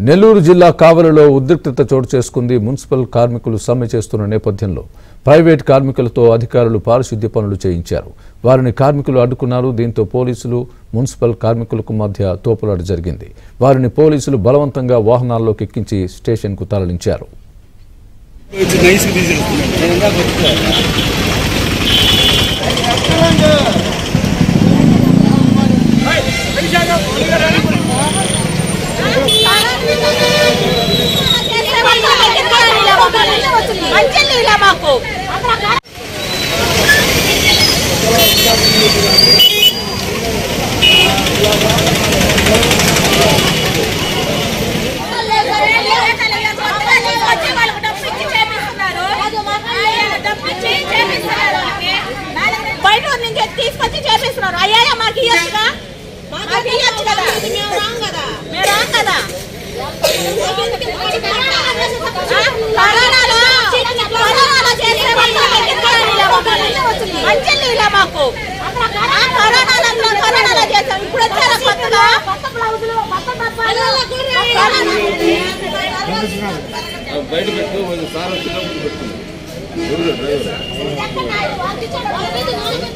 నెల్లూరు జిల్లా కావలిలో ఉద్రిక్తత చోటు చేసుకుంది మున్సిపల్ కార్మికులు సమ్మె చేస్తున్న నేపథ్యంలో. ప్రైవేట్ కార్మికులతో అధికారులు పారిశుద్ధ్య పనులు చేయించారు. వారిని కార్మికులు అడ్డుకున్నారు. దీంతో పోలీసులు మున్సిపల్ కార్మికులకు మధ్య తోపులాట జరిగింది. వారిని పోలీసులు బలవంతంగా వాహనాల్లోకి ఎక్కించి స్టేషన్కు తరలించారు. వచ్చి మాకు. బయట నుంచి తీసుకొచ్చి చేపిస్తున్నారు. అయ్యా మాకు ఇయ్యొచ్చుగా? మాకు. ఇప్పుడు వచ్చారా కొత్తగా? బయట పెట్టుకో సార్ వచ్చినప్పుడు పెట్టుకున్నాడు కరోనా